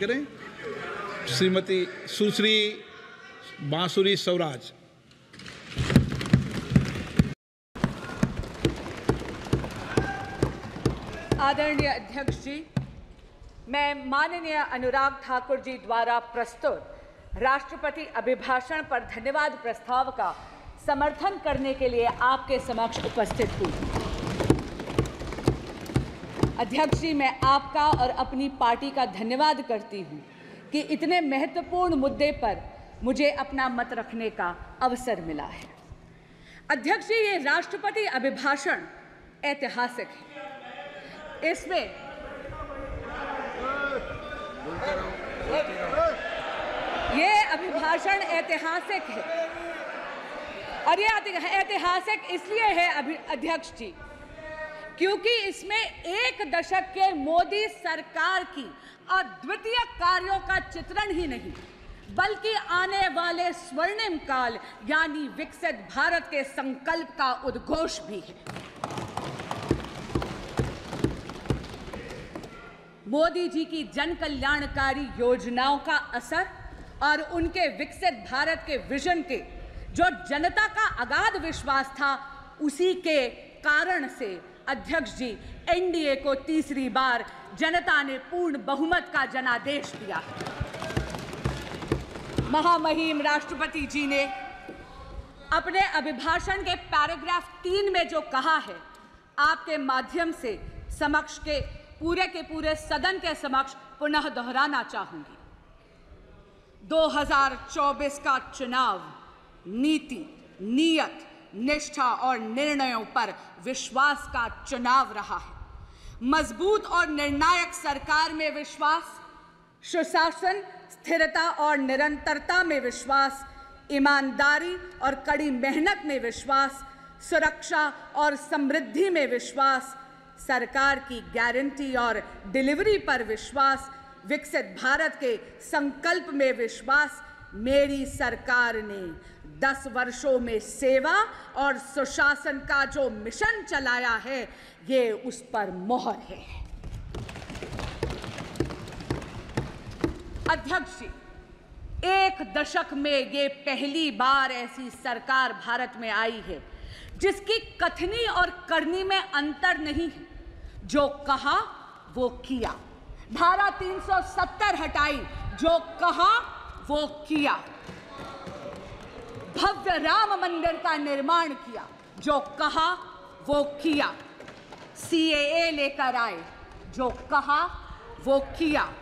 करें। श्रीमती सुश्री बांसुरी स्वराज। आदरणीय अध्यक्ष जी, मैं माननीय अनुराग ठाकुर जी द्वारा प्रस्तुत राष्ट्रपति अभिभाषण पर धन्यवाद प्रस्ताव का समर्थन करने के लिए आपके समक्ष उपस्थित हुई अध्यक्ष जी, मैं आपका और अपनी पार्टी का धन्यवाद करती हूँ कि इतने महत्वपूर्ण मुद्दे पर मुझे अपना मत रखने का अवसर मिला है। अध्यक्ष जी, ये राष्ट्रपति अभिभाषण ऐतिहासिक है। इसमें ये अभिभाषण ऐतिहासिक है और ये ऐतिहासिक इसलिए है अध्यक्ष जी क्योंकि इसमें एक दशक के मोदी सरकार की अद्वितीय कार्यों का चित्रण ही नहीं, बल्कि आने वाले स्वर्णिम काल यानी विकसित भारत के संकल्प का उद्घोष भी है। मोदी जी की जन कल्याणकारी योजनाओं का असर और उनके विकसित भारत के विजन के जो जनता का अगाध विश्वास था, उसी के कारण से अध्यक्ष जी, एनडीए को तीसरी बार जनता ने पूर्ण बहुमत का जनादेश दिया। महामहिम राष्ट्रपति जी ने अपने अभिभाषण के पैराग्राफ तीन में जो कहा है, आपके माध्यम से समक्ष के, पूरे के पूरे सदन के समक्ष पुनः दोहराना चाहूँगी। 2024 का चुनाव, नीति, नियत निष्ठा और निर्णयों पर विश्वास का चुनाव रहा है। मज़बूत और निर्णायक सरकार में विश्वास, सुशासन, स्थिरता और निरंतरता में विश्वास, ईमानदारी और कड़ी मेहनत में विश्वास, सुरक्षा और समृद्धि में विश्वास, सरकार की गारंटी और डिलीवरी पर विश्वास, विकसित भारत के संकल्प में विश्वास मेरी सरकार ने दस वर्षों में सेवा और सुशासन का जो मिशन चलाया है, ये उस पर मोहर है। अध्यक्ष जी, एक दशक में ये पहली बार ऐसी सरकार भारत में आई है, जिसकी कथनी और करनी में अंतर नहीं है। जो कहा, वो किया। धारा 370 हटाई, जो कहा वो किया। भव्य राम मंदिर का निर्माण किया। जो कहा, वो किया। सीएए लेकर आए। जो कहा, वो किया।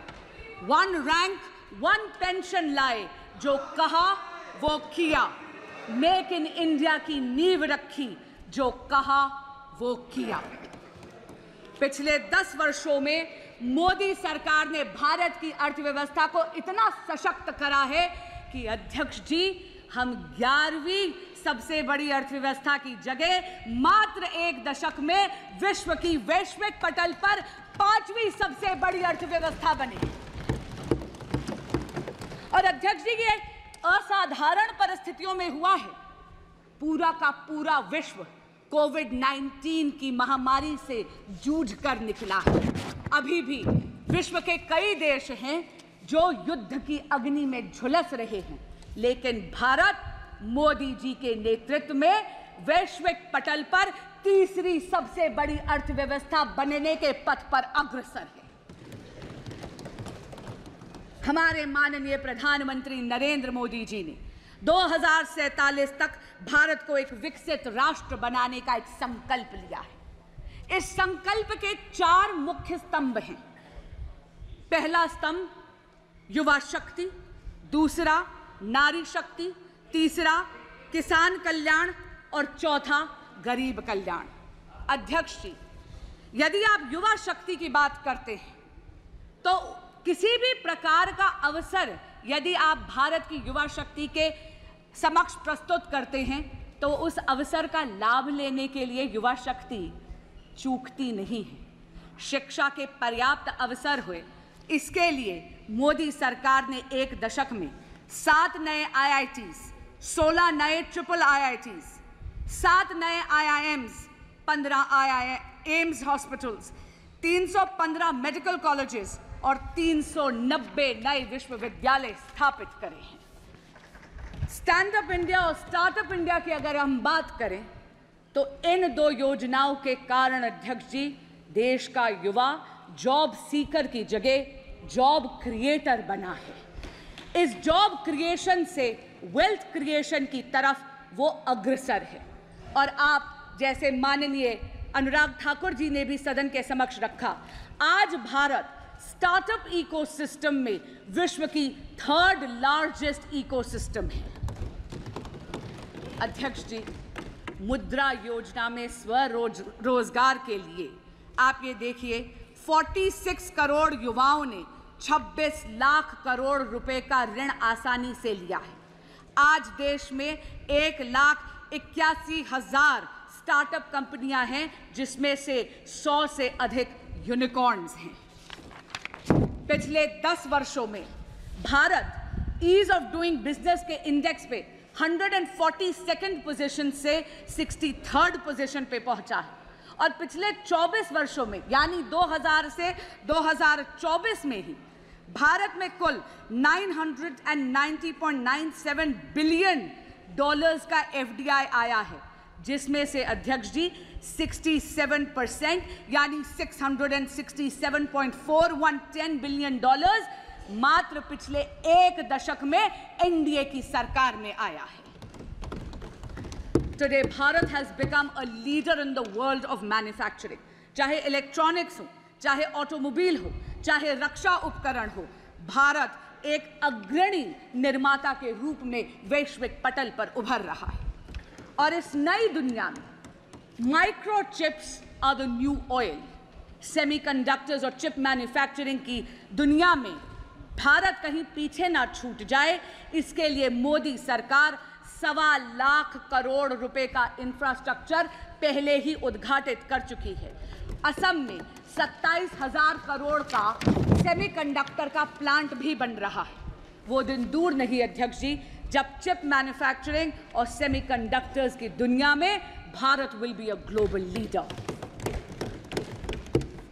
वन रैंक वन पेंशन लाए। जो कहा, वो किया। मेक इन इंडिया की नींव रखी। जो कहा, वो किया। पिछले दस वर्षों में मोदी सरकार ने भारत की अर्थव्यवस्था को इतना सशक्त करा है कि अध्यक्ष जी, हम ग्यारहवीं सबसे बड़ी अर्थव्यवस्था की जगह मात्र एक दशक में विश्व की वैश्विक पटल पर पांचवी सबसे बड़ी अर्थव्यवस्था बने। और अध्यक्ष जी, ये असाधारण परिस्थितियों में हुआ है। पूरा का पूरा विश्व कोविड 19 की महामारी से जूझ कर निकला है। अभी भी विश्व के कई देश हैं जो युद्ध की अग्नि में झुलस रहे हैं। लेकिन भारत मोदी जी के नेतृत्व में वैश्विक पटल पर तीसरी सबसे बड़ी अर्थव्यवस्था बनने के पथ पर अग्रसर है। हमारे माननीय प्रधानमंत्री नरेंद्र मोदी जी ने 2047 तक भारत को एक विकसित राष्ट्र बनाने का एक संकल्प लिया है। इस संकल्प के चार मुख्य स्तंभ हैं। पहला स्तंभ, युवा शक्ति, दूसरा, नारी शक्ति, तीसरा, किसान कल्याण, और चौथा, गरीब कल्याण। अध्यक्ष जी, यदि आप युवा शक्ति की बात करते हैं तो किसी भी प्रकार का अवसर यदि आप भारत की युवा शक्ति के समक्ष प्रस्तुत करते हैं तो उस अवसर का लाभ लेने के लिए युवा शक्ति चूकती नहीं है। शिक्षा के पर्याप्त अवसर हुए। इसके लिए मोदी सरकार ने एक दशक में सात नए आईआईटीज, 16 नए ट्रिपल आईआईटीज, सात नए IIMs, 15 AIIMS hospitals 315 medical colleges और 390 नए विश्वविद्यालय स्थापित करे हैं। स्टैंड अप इंडिया और स्टार्टअप इंडिया की अगर हम बात करें तो इन दो योजनाओं के कारण, अध्यक्ष जी, देश का युवा जॉब सीकर की जगह जॉब क्रिएटर बना है। इस जॉब क्रिएशन से वेल्थ क्रिएशन की तरफ़ वो अग्रसर है। और आप जैसे माननीय अनुराग ठाकुर जी ने भी सदन के समक्ष रखा, आज भारत स्टार्टअप इकोसिस्टम में विश्व की थर्ड लार्जेस्ट इकोसिस्टम है। अध्यक्ष जी मुद्रा योजना में स्वरोज रोज़गार के लिए। आप ये देखिए 46 करोड़ युवाओं ने 26 लाख करोड़ रुपए का ऋण आसानी से लिया है। आज देश में एक लाख इक्यासी हज़ार स्टार्टअप कंपनियाँ हैं, जिसमें से 100 से अधिक यूनिकॉर्न्स हैं। पिछले 10 वर्षों में भारत ईज ऑफ़ डूइंग बिज़नेस के इंडेक्स पे 142nd पोजीशन से 63rd पोजीशन पे पहुँचा है। और पिछले 24 वर्षों में, यानी 2000 से 2024 में ही, भारत में कुल 990.97 बिलियन डॉलर्स का एफडीआई आया है, जिसमें से अध्यक्ष जी 67 परसेंट यानी 667.4110 बिलियन डॉलर्स मात्र पिछले एक दशक में एनडीए की सरकार में आया है। Today, Bharat has become a leader in the world of manufacturing. चाहे इलेक्ट्रॉनिक्स हो चाहे ऑटोमोबाइल हो चाहे रक्षा उपकरण हो भारत एक अग्रणी निर्माता के रूप में वैश्विक पटल पर उभर रहा है। और इस नई दुनिया में microchips are the new oil semiconductors और चिप मैन्युफैक्चरिंग की दुनिया में भारत कहीं पीछे ना छूट जाए। इसके लिए मोदी सरकार सवा लाख करोड़ रुपए का इंफ्रास्ट्रक्चर पहले ही उद्घाटित कर चुकी है। असम में सत्ताईस हज़ार करोड़ का सेमीकंडक्टर का प्लांट भी बन रहा है। वो दिन दूर नहीं, अध्यक्ष जी। जब चिप मैन्युफैक्चरिंग और सेमीकंडक्टर्स की दुनिया में Bharat will be a global leader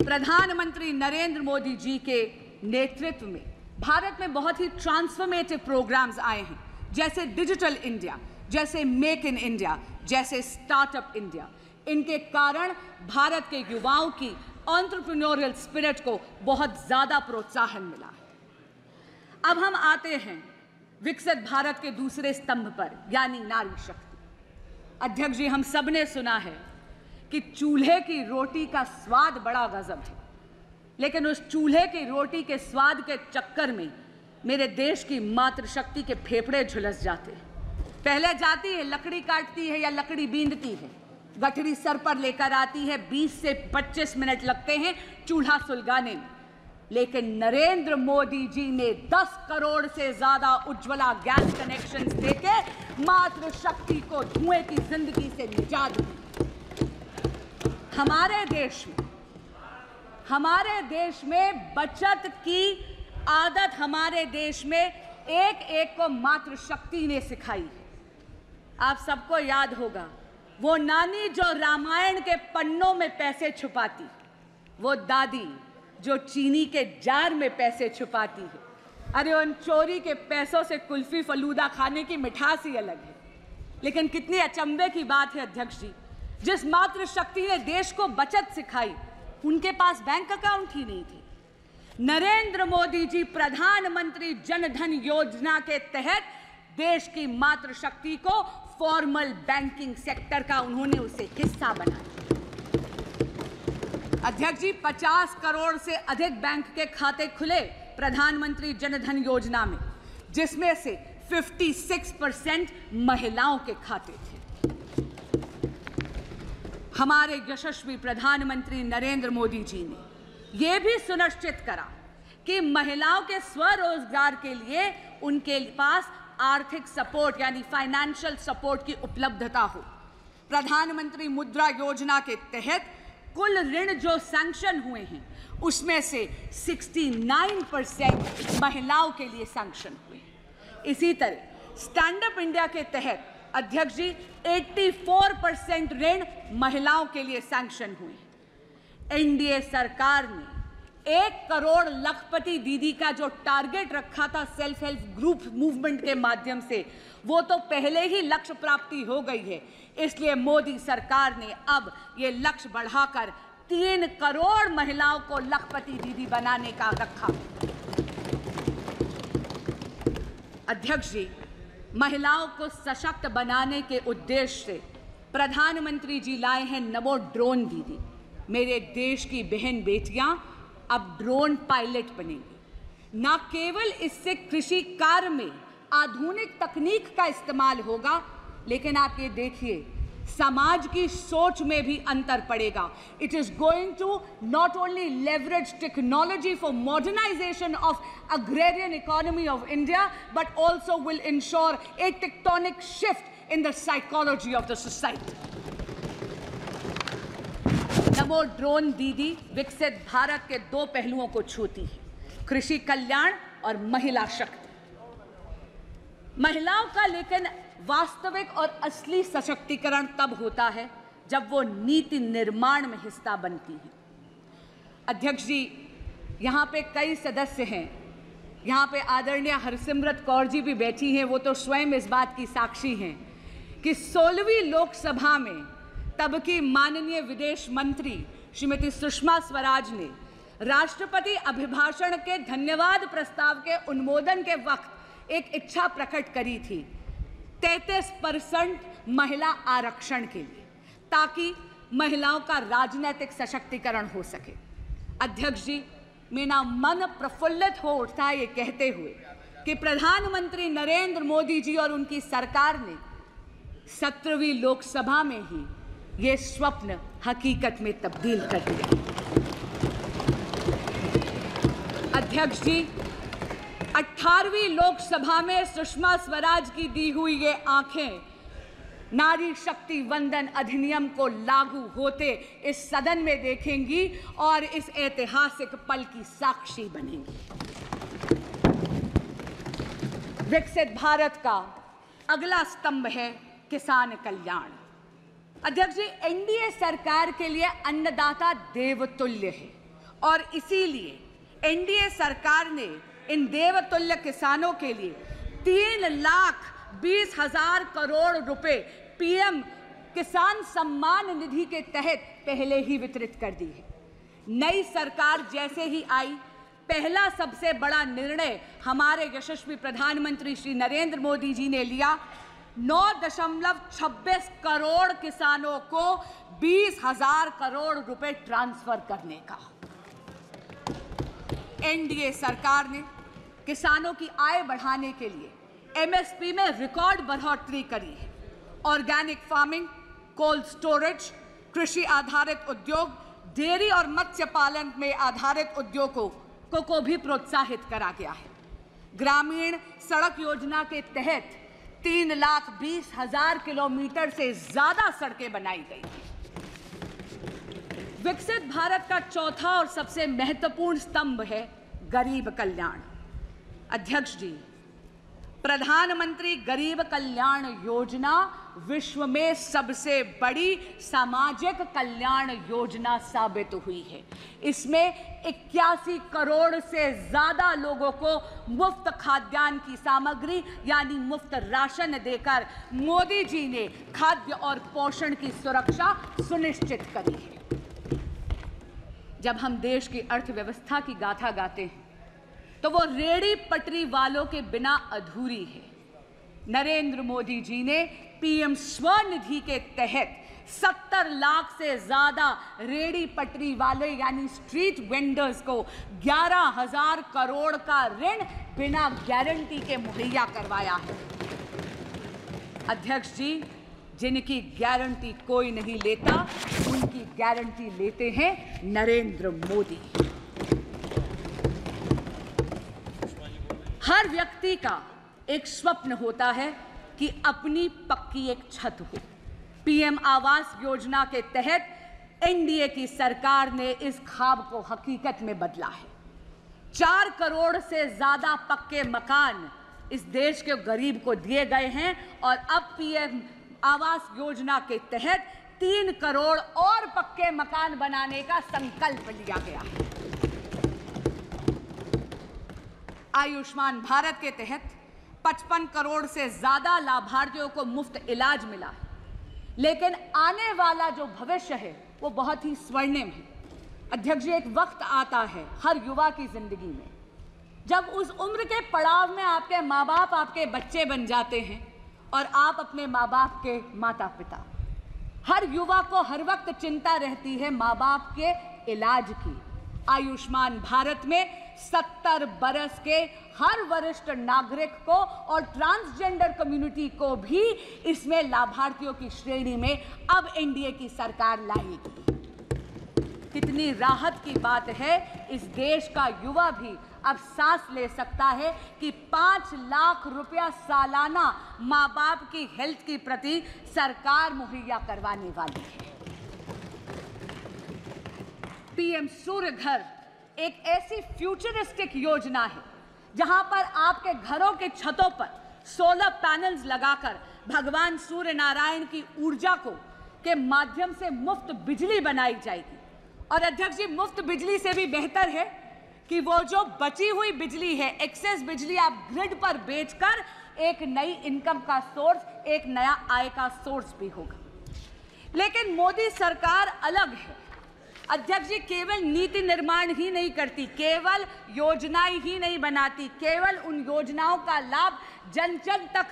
प्रधानमंत्री नरेंद्र मोदी जी के नेतृत्व में भारत में बहुत ही ट्रांसफॉर्मेटिव प्रोग्राम्स आए हैं। जैसे डिजिटल इंडिया जैसे मेक इन इंडिया जैसे स्टार्टअप इंडिया इनके कारण भारत के युवाओं की ऑन्टरप्रिन्योरियल स्पिरिट को बहुत ज़्यादा प्रोत्साहन मिला। है अब हम आते हैं विकसित भारत के दूसरे स्तंभ पर, यानी नारी शक्ति। अध्यक्ष जी, हम सबने सुना है कि चूल्हे की रोटी का स्वाद बड़ा गजब है। लेकिन उस चूल्हे की रोटी के स्वाद के चक्कर में मेरे देश की मातृशक्ति के फेफड़े झुलस जाते पहले जाती है, लकड़ी काटती है या लकड़ी बींदती है। गठरी सर पर लेकर आती है 20 से 25 मिनट लगते हैं चूल्हा सुलगाने में। लेकिन नरेंद्र मोदी जी ने 10 करोड़ से ज़्यादा उज्ज्वला गैस कनेक्शन देके मातृशक्ति को धुएँ की ज़िंदगी से निजात दी। हमारे देश में हमारे देश में बचत की आदत हमारे देश में एक एक को मातृशक्ति ने सिखाई। आप सबको याद होगा, वो नानी जो रामायण के पन्नों में पैसे छुपाती, वो दादी जो चीनी के जार में पैसे छुपाती है। अरे उन चोरी के पैसों से कुल्फी फलूदा खाने की मिठास ही अलग है। लेकिन कितनी अचंभे की बात है अध्यक्ष जी, जिस मातृशक्ति ने देश को बचत सिखाई उनके पास बैंक अकाउंट ही नहीं थे। नरेंद्र मोदी जी प्रधानमंत्री जनधन योजना के तहत देश की मातृशक्ति को फॉर्मल बैंकिंग सेक्टर का उन्होंने उसे हिस्सा बनाया अध्यक्ष जी 50 करोड़ से अधिक बैंक के खाते खुले प्रधानमंत्री जनधन योजना में, जिसमें से 56 परसेंट महिलाओं के खाते थे। हमारे यशस्वी प्रधानमंत्री नरेंद्र मोदी जी ने ये भी सुनिश्चित करा कि महिलाओं के स्वरोजगार के लिए उनके पास आर्थिक सपोर्ट, यानी फाइनेंशियल सपोर्ट की उपलब्धता हो। प्रधानमंत्री मुद्रा योजना के तहत कुल ऋण जो सैंक्शन हुए हैं, उसमें से 69 परसेंट महिलाओं के लिए सैंक्शन हुए। इसी तरह स्टैंड अप इंडिया के तहत अध्यक्ष जी 84 परसेंट ऋण महिलाओं के लिए सैंक्शन हुए एनडीए सरकार ने एक करोड़ लखपति दीदी का जो टारगेट रखा था सेल्फ हेल्प ग्रुप मूवमेंट के माध्यम से, वो तो पहले ही लक्ष्य प्राप्ति हो गई है। इसलिए मोदी सरकार ने अब ये लक्ष्य बढ़ाकर तीन करोड़ महिलाओं को लखपति दीदी बनाने का रखा। अध्यक्ष जी महिलाओं को सशक्त बनाने के उद्देश्य से प्रधानमंत्री जी लाए हैं नमो ड्रोन दीदी। मेरे देश की बहन बेटियाँ, अब ड्रोन पायलट बनेंगी। न केवल इससे कृषि कार्य में आधुनिक तकनीक का इस्तेमाल होगा, लेकिन आप ये देखिए समाज की सोच में भी अंतर पड़ेगा। It is going to not only leverage technology for modernisation of agrarian economy of India but also will ensure a tectonic shift in the psychology of the society Namo drone Didi विकसित भारत के दो पहलुओं को छूती है। कृषि कल्याण और महिला शक्ति। महिलाओं का लेकिन वास्तविक और असली सशक्तिकरण तब होता है जब वो नीति निर्माण में हिस्सा बनती है। अध्यक्ष जी, यहाँ पे कई सदस्य हैं। यहाँ पे आदरणीय हरसिमरत कौर जी भी बैठी हैं, वो तो स्वयं इस बात की साक्षी हैं कि सोलहवीं लोकसभा में तब की माननीय विदेश मंत्री श्रीमती सुषमा स्वराज ने राष्ट्रपति अभिभाषण के धन्यवाद प्रस्ताव के अनुमोदन के वक्त एक इच्छा प्रकट करी थी। 33 परसेंट महिला आरक्षण के लिए, ताकि महिलाओं का राजनीतिक सशक्तिकरण हो सके। अध्यक्ष जी, मेरा मन प्रफुल्लित हो उठता है ये कहते हुए कि प्रधानमंत्री नरेंद्र मोदी जी और उनकी सरकार ने सत्रहवीं लोकसभा में ही ये स्वप्न हकीकत में तब्दील कर दिया। अध्यक्ष जी 18वीं लोकसभा में सुषमा स्वराज की दी हुई ये आँखें। नारी शक्ति वंदन अधिनियम को लागू होते इस सदन में देखेंगी और इस ऐतिहासिक पल की साक्षी बनेंगी। विकसित भारत का अगला स्तंभ है किसान कल्याण। अध्यक्ष जी, एनडीए सरकार के लिए अन्नदाता देवतुल्य है और इसीलिए एनडीए सरकार ने इन देवतुल्य किसानों के लिए तीन लाख बीस हज़ार करोड़ रुपए पीएम किसान सम्मान निधि के तहत पहले ही वितरित कर दी है। नई सरकार जैसे ही आई, पहला सबसे बड़ा निर्णय हमारे यशस्वी प्रधानमंत्री श्री नरेंद्र मोदी जी ने लिया। नौ दशमलव छब्बीस करोड़ किसानों को बीस हज़ार करोड़ रुपए ट्रांसफ़र करने का। एनडीए सरकार ने किसानों की आय बढ़ाने के लिए एमएसपी में रिकॉर्ड बढ़ोतरी करी है। ऑर्गेनिक फ़ार्मिंग कोल्ड स्टोरेज कृषि आधारित उद्योग डेयरी और मत्स्य पालन में आधारित उद्योगों को, को भी प्रोत्साहित करा गया है। ग्रामीण सड़क योजना के तहत तीन लाख बीस हज़ार किलोमीटर से ज़्यादा सड़कें बनाई गई विकसित भारत का चौथा और सबसे महत्वपूर्ण स्तंभ है गरीब कल्याण। अध्यक्ष जी, प्रधानमंत्री गरीब कल्याण योजना विश्व में सबसे बड़ी सामाजिक कल्याण योजना साबित हुई है। इसमें इक्यासी करोड़ से ज़्यादा लोगों को मुफ़्त खाद्यान्न की सामग्री, यानी मुफ़्त राशन देकर मोदी जी ने खाद्य और पोषण की सुरक्षा सुनिश्चित करी है। जब हम देश की अर्थव्यवस्था की गाथा गाते हैं तो वो रेड़ी पटरी वालों के बिना अधूरी है। नरेंद्र मोदी जी ने पीएम स्वनिधि के तहत 70 लाख से ज़्यादा रेड़ी पटरी वाले, यानी स्ट्रीट वेंडर्स को ग्यारह हज़ार करोड़ का ऋण बिना गारंटी के मुहैया करवाया है। अध्यक्ष जी, जिनकी गारंटी कोई नहीं लेता, उनकी गारंटी लेते हैं नरेंद्र मोदी। हर व्यक्ति का एक स्वप्न होता है कि अपनी पक्की एक छत हो। पीएम आवास योजना के तहत एनडीए की सरकार ने इस खाब को हकीकत में बदला है। चार करोड़ से ज़्यादा पक्के मकान इस देश के गरीब को दिए गए हैं और अब पीएम आवास योजना के तहत तीन करोड़ और पक्के मकान बनाने का संकल्प लिया गया है। आयुष्मान भारत के तहत 55 करोड़ से ज़्यादा लाभार्थियों को मुफ़्त इलाज मिला है। लेकिन आने वाला जो भविष्य है, वो बहुत ही स्वर्णिम है। अध्यक्ष जी, एक वक्त आता है हर युवा की ज़िंदगी में। जब उस उम्र के पड़ाव में आपके माँ बाप आपके बच्चे बन जाते हैं और आप अपने माँ बाप के माता पिता हर युवा को हर वक्त चिंता रहती है माँ बाप के इलाज की। आयुष्मान भारत में सत्तर बरस के हर वरिष्ठ नागरिक को और ट्रांसजेंडर कम्युनिटी को भी इसमें लाभार्थियों की श्रेणी में अब एनडीए की सरकार लाएगी कितनी राहत की बात है, इस देश का युवा भी अब सांस ले सकता है कि पाँच लाख रुपया सालाना माँ बाप की हेल्थ के प्रति सरकार मुहैया करवाने वाली है। पीएम सूर्य घर एक ऐसी फ्यूचरिस्टिक योजना है, जहाँ पर आपके घरों के छतों पर सोलर पैनल्स लगाकर भगवान सूर्य नारायण की ऊर्जा को के माध्यम से मुफ़्त बिजली बनाई जाएगी। और अध्यक्ष जी, मुफ़्त बिजली से भी बेहतर है कि वो जो बची हुई बिजली है एक्सेस बिजली आप ग्रिड पर बेचकर एक नई इनकम का सोर्स एक नया आय का सोर्स भी होगा। लेकिन मोदी सरकार अलग है। अध्यक्ष जी, केवल नीति निर्माण ही नहीं करती, केवल योजनाएँ ही नहीं बनाती, केवल उन योजनाओं का लाभ जन जन तक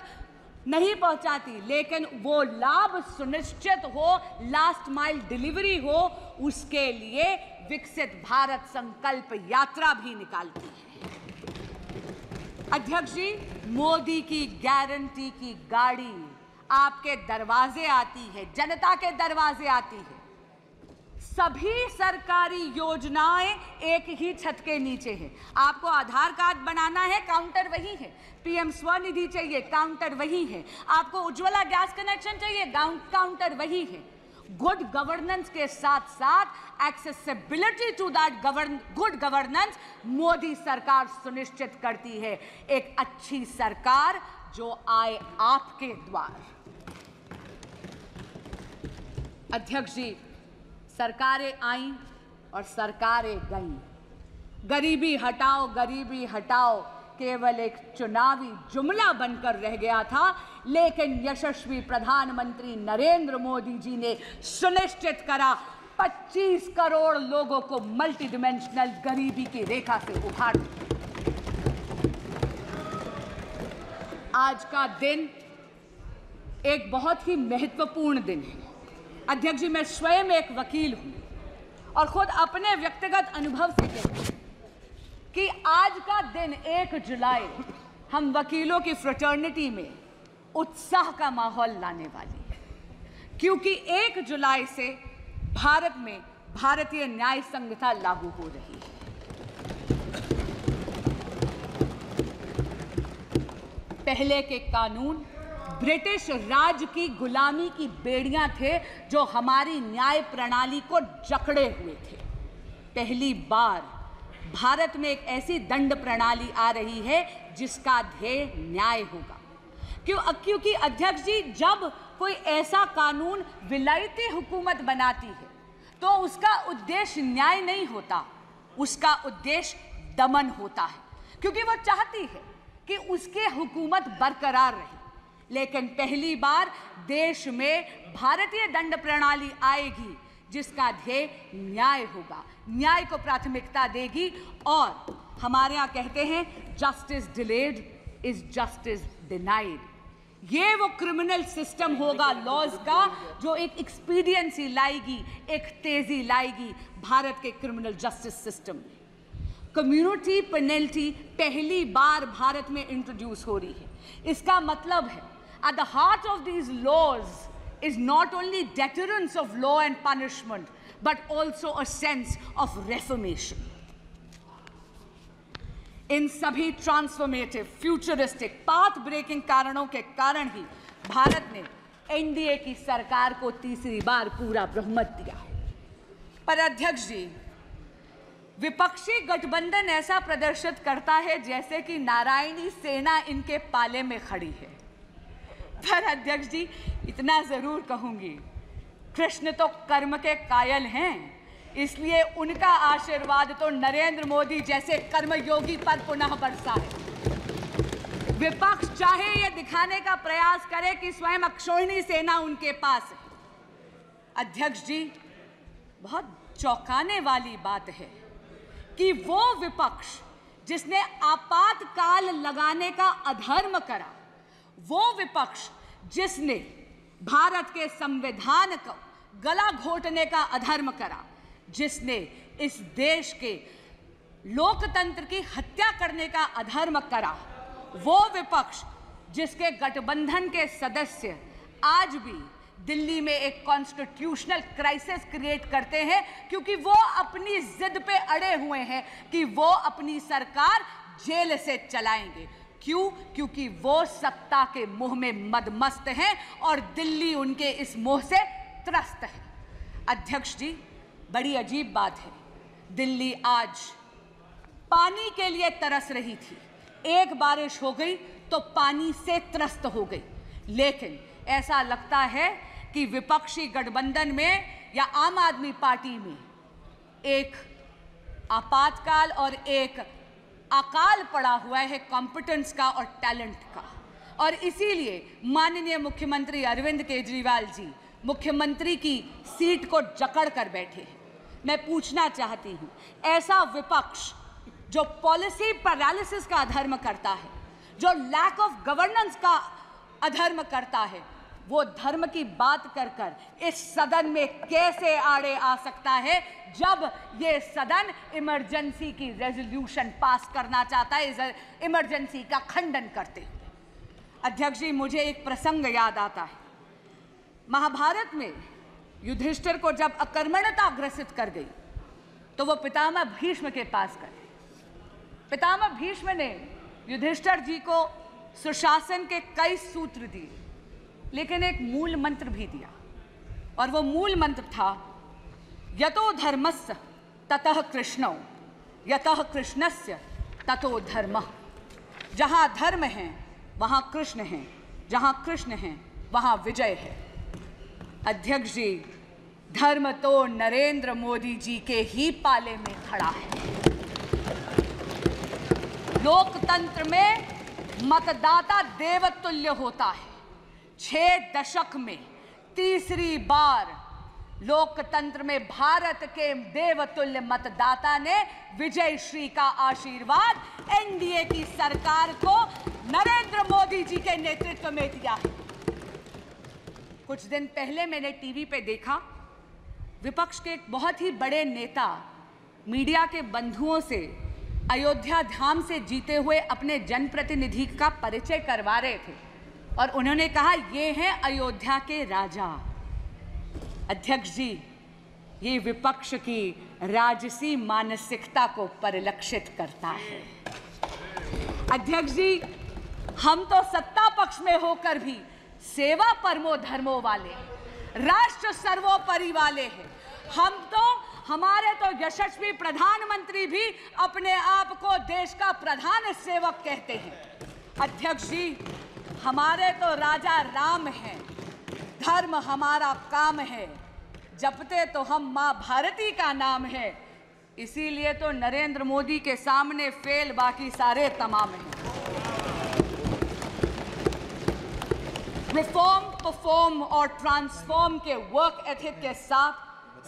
नहीं पहुंचाती, लेकिन वो लाभ सुनिश्चित हो लास्ट माइल डिलीवरी हो, उसके लिए विकसित भारत संकल्प यात्रा भी निकालती है। अध्यक्ष जी, मोदी की गारंटी की गाड़ी आपके दरवाजे आती है, जनता के दरवाजे आती है। सभी सरकारी योजनाएँ एक ही छत के नीचे है। आपको आधार कार्ड बनाना है, काउंटर वही है। पीएम स्वनिधि चाहिए, काउंटर वही है। आपको उज्ज्वला गैस कनेक्शन चाहिए काउंटर वही है। गुड गवर्नेंस के साथ साथ accessibility to that govern, good governance Modi सरकार सुनिश्चित करती है। एक अच्छी सरकार जो आए आपके द्वार। अध्यक्ष जी सरकारें आई और सरकारें गईं। गरीबी हटाओ गरीबी हटाओ, केवल एक चुनावी जुमला बनकर रह गया था, लेकिन यशस्वी प्रधानमंत्री नरेंद्र मोदी जी ने सुनिश्चित करा 25 करोड़ लोगों को मल्टी डिमेंशनल गरीबी की रेखा से उभार आज का दिन एक बहुत ही महत्वपूर्ण दिन है। अध्यक्ष जी, मैं स्वयं एक वकील हूँ। और खुद अपने व्यक्तिगत अनुभव से कि आज का दिन एक जुलाई, हम वकीलों की फ्रटर्निटी में उत्साह का माहौल लाने वाली है। क्योंकि एक जुलाई से भारत में भारतीय न्याय संहिता लागू हो रही है। पहले के कानून ब्रिटिश राज की गुलामी की बेड़ियाँ थे जो हमारी न्याय प्रणाली को जकड़े हुए थे। पहली बार भारत में एक ऐसी दंड प्रणाली आ रही है जिसका ध्येय न्याय होगा। क्यों क्योंकि अध्यक्ष जी, जब कोई ऐसा कानून विलायती हुकूमत बनाती है तो उसका उद्देश्य न्याय नहीं होता, उसका उद्देश्य दमन होता है। क्योंकि वो चाहती है कि उसके हुकूमत बरकरार रहे। लेकिन पहली बार देश में भारतीय दंड प्रणाली आएगी, जिसका ध्येय न्याय होगा। न्याय को प्राथमिकता देगी और हमारे यहाँ कहते हैं justice delayed is justice denied ये वो क्रिमिनल सिस्टम होगा लॉज का, जो एक एक्सपीडियंसी लाएगी, एक तेज़ी लाएगी भारत के क्रिमिनल जस्टिस सिस्टम में। कम्युनिटी पेनल्टी पहली बार भारत में इंट्रोड्यूस हो रही है। इसका मतलब है At the heart of these laws is not only deterrence of law and punishment, but also a sense of reformation. सभी ट्रांसफॉर्मेटिव फ्यूचरिस्टिक पाथ ब्रेकिंग कारणों के कारण ही भारत ने एनडीए की सरकार को तीसरी पूरा बहुमत दिया है पर अध्यक्ष जी विपक्षी गठबंधन ऐसा प्रदर्शित करता है जैसे कि नारायणी सेना इनके पाले में खड़ी है पर अध्यक्ष जी, इतना ज़रूर कहूँगी। कृष्ण तो कर्म के कायल हैं, इसलिए उनका आशीर्वाद तो नरेंद्र मोदी जैसे कर्मयोगी पर पुनः बरसा है विपक्ष चाहे ये दिखाने का प्रयास करे कि स्वयं अक्षोहिणी सेना उनके पास है। अध्यक्ष जी, बहुत चौंकाने वाली बात है कि वो विपक्ष जिसने आपातकाल लगाने का अधर्म करा वो विपक्ष जिसने भारत के संविधान को गला घोटने का अधर्म करा, जिसने इस देश के लोकतंत्र की हत्या करने का अधर्म करा, वो विपक्ष जिसके गठबंधन के सदस्य आज भी दिल्ली में एक कॉन्स्टिट्यूशनल क्राइसिस क्रिएट करते हैं, क्योंकि वो अपनी जिद पे अड़े हुए हैं कि वो अपनी सरकार जेल से चलाएँगे। क्यों? क्योंकि वो सत्ता के मुँह में मदमस्त हैं और दिल्ली उनके इस मोह से त्रस्त है। अध्यक्ष जी, बड़ी अजीब बात है। दिल्ली आज पानी के लिए तरस रही थी। एक बारिश हो गई तो पानी से त्रस्त हो गई। लेकिन ऐसा लगता है कि विपक्षी गठबंधन में या आम आदमी पार्टी में एक आपातकाल और एक अकाल पड़ा हुआ है कॉम्पिटेंस का और टैलेंट का। और इसीलिए माननीय मुख्यमंत्री अरविंद केजरीवाल जी मुख्यमंत्री की सीट को जकड़ कर बैठे हैं। मैं पूछना चाहती हूँ, ऐसा विपक्ष जो पॉलिसी पैरालिसिस का अधर्म करता है, जो लैक ऑफ़ गवर्नेंस का अधर्म करता है वो धर्म की बात कर कर इस सदन में कैसे आड़े आ सकता है जब ये सदन इमरजेंसी की रेजोल्यूशन पास करना चाहता है इमरजेंसी का खंडन करते हुए। अध्यक्ष जी, मुझे एक प्रसंग याद आता है। महाभारत में युधिष्ठिर को जब अकर्मण्यता ग्रसित कर गई तो वो पितामह भीष्म के पास गए। पितामह भीष्म ने युधिष्ठिर जी को सुशासन के कई सूत्र दिए। लेकिन एक मूल मंत्र भी दिया। और वो मूल मंत्र था, यतो धर्मस्य ततः कृष्णो, यतः कृष्णस्य ततो धर्म। जहाँ धर्म है, वहाँ कृष्ण है, जहाँ कृष्ण है, वहाँ विजय है। अध्यक्ष जी, धर्म तो नरेंद्र मोदी जी के ही पाले में खड़ा है। लोकतंत्र में मतदाता देवतुल्य होता है। छह दशक में तीसरी बार लोकतंत्र में भारत के देवतुल्य मतदाता ने विजय श्री का आशीर्वाद एनडीए की सरकार को नरेंद्र मोदी जी के नेतृत्व में दिया कुछ दिन पहले मैंने टीवी पे देखा, विपक्ष के एक बहुत ही बड़े नेता मीडिया के बंधुओं से अयोध्या धाम से जीते हुए अपने जनप्रतिनिधि का परिचय करवा रहे थे। और उन्होंने कहा, ये हैं अयोध्या के राजा। अध्यक्ष जी, ये विपक्ष की राजसी मानसिकता को परिलक्षित करता है। अध्यक्ष जी, हम तो सत्ता पक्ष में होकर भी सेवा परमो धर्मो वाले, राष्ट्र सर्वोपरि वाले हैं। हम तो हमारे तो यशस्वी प्रधानमंत्री भी अपने आप को देश का प्रधान सेवक कहते हैं। अध्यक्ष जी हमारे तो राजा राम हैं। धर्म हमारा काम है। जपते तो हम माँ भारती का नाम है। इसीलिए तो नरेंद्र मोदी के सामने फेल बाकी सारे तमाम हैं। रिफॉर्म परफॉर्म और ट्रांसफॉर्म के वर्क एथिक के साथ,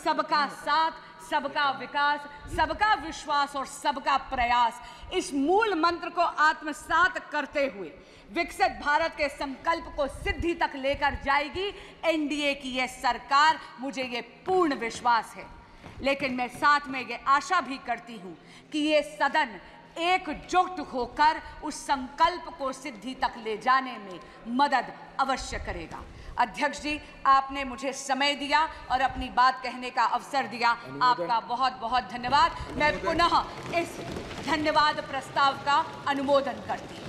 सबका साथ सबका विकास, सबका विश्वास और सबका प्रयास। इस मूल मंत्र को आत्मसात करते हुए विकसित भारत के संकल्प को सिद्धि तक लेकर जाएगी एनडीए की यह सरकार। मुझे ये पूर्ण विश्वास है। लेकिन मैं साथ में ये आशा भी करती हूँ कि ये सदन एकजुट होकर उस संकल्प को सिद्धि तक ले जाने में मदद अवश्य करेगा। अध्यक्ष जी आपने मुझे समय दिया और अपनी बात कहने का अवसर दिया। आपका बहुत बहुत धन्यवाद। मैं पुनः इस धन्यवाद प्रस्ताव का अनुमोदन करती हूँ।